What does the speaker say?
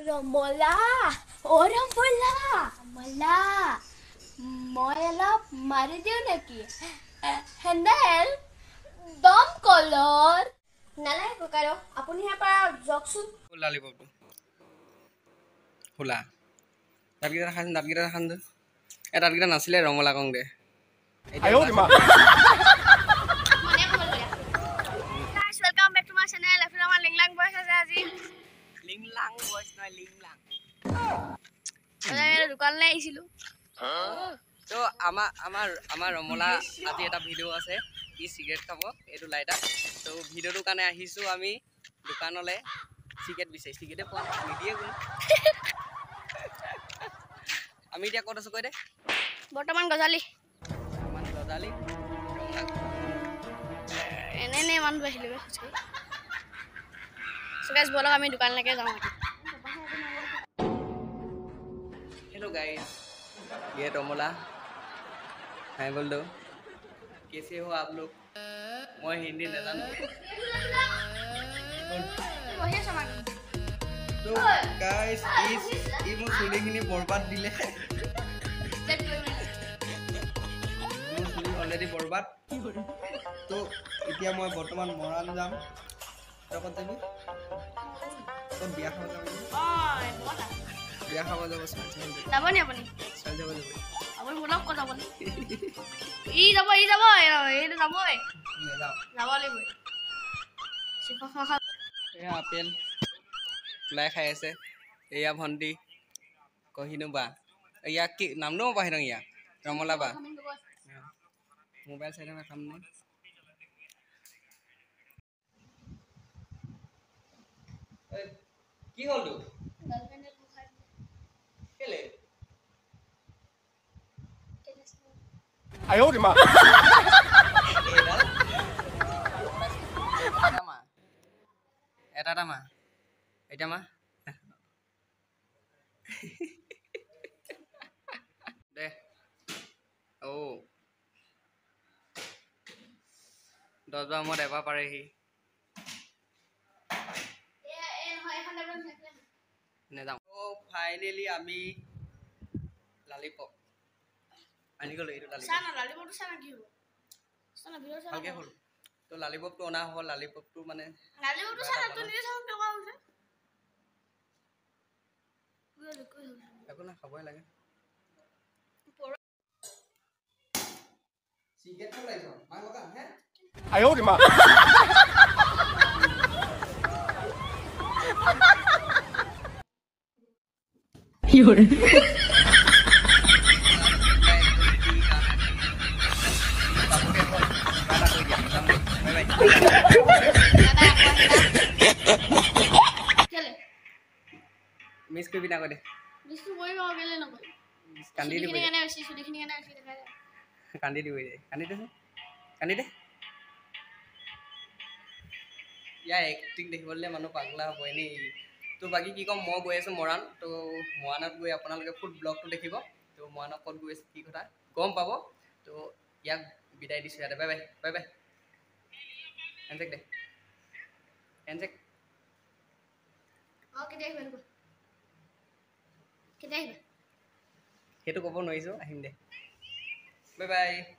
ৰমলা অ ৰমলা ৰমলা মই অলপ মাৰি দিওঁ নেকি হেণ্ডেল দম কলৰ নালাগে ককাইদেউ আপুনি ইয়াৰ পৰা যাওকচোন লালিপপটো খোলা দাঁতকেইটা দাঁতকেইটা খান এই দাঁতকেইটা নাছিলে ৰঙলা কং দে welcome back to my channel এফালে আমাৰ লিংলাং বয়স আছে আজি লিংলাং বয়স নহয় লিংলাং। দোকানলৈ আহিছিলোঁ। তো আমাৰ আমাৰ আমাৰ ৰমলা আজি এটা ভিডিঅ' আছে ই চিগাৰেট খাব এইটো লাইটাৰ তো ভিডিঅ'টোৰ কাৰণে আহিছোঁ আমি দোকানলৈ চিগাৰেট বিচাৰি চিগাৰেটে পোৱা নাই নিদিয়ে কোনো। আমি এতিয়া ক'ত আছোঁ কৈ দে। বৰ্তমান গজালি। আমাৰ গজালি ৰঙা এনে এনে মানুহ আহিলোঁ ফ্ৰেছ বলক আমি দোকানলৈকে যাওঁ। হেল্ল' গাইড ইয়ে তমলা হাই বল দৌ কেচে হ' আপ লোক মই হিন্দী নাজানো বৰবাদ দিলে মোৰ চুলি অলৰেডি বৰবাদ ত' এতিয়া মই বৰ্তমান মৰাণ যাম লগত যাবি ক'ত বিয়া খাব যাবি বিয়া খাব যাব যাব নি আপুনি? ছোৱালী যাব যাব। আপুনি ক'ত নি? ই যাব ই যাব এইটো যাবই। নাযাওঁ। যাব লাগিবই এয়া আপেল। ওলাই খাই আছে। এয়া ভণ্টি। কহিনো বা। ইয়াক কি নামনো পাহি দং ইয়াক ৰমলা বা। মোবাইল চাই থকা কাম নাই ঐ, কি হ'ল তোৰ কেলে 哎呦我的妈！ এইডাল এটা মা এটা এটা মা এতিয়া মা দে ঔ দহবাৰ মূৰত এবাৰ পাৰেহি নেযাওঁ ফাইনেলি আমি লালিপপ আনি গ'লো এইটো ভালকে হ'ল তো লালিপপটো অনা হ'ল লালিপপটো মানে একো নাই খাবই লাগে চিকেন খাব 有人。মিস কৰিবি না দে কান্দি দিবি দে কান্দি দেচোন কান্দি দে ইয়াৰ এক্টিং দেখিবলৈ মানুহ পাগলা হ'ব এনেই তো বাকী কি ক'ম মই গৈ আছোঁ মৰাণ। তো মৰাণত গৈ আপোনালোকে ফুল ব্লগটো দেখিব। তো মৰাণত ক'ত গৈ আছোঁ কি কথা গম পাব। তো ইয়াক বিদায় দিছোঁ ইয়াতে। Bye bye bye bye. হেণ্ডচেক দে। সেইটো ক'ব নোৱাৰিছোঁ আহিম দে। Bye bye.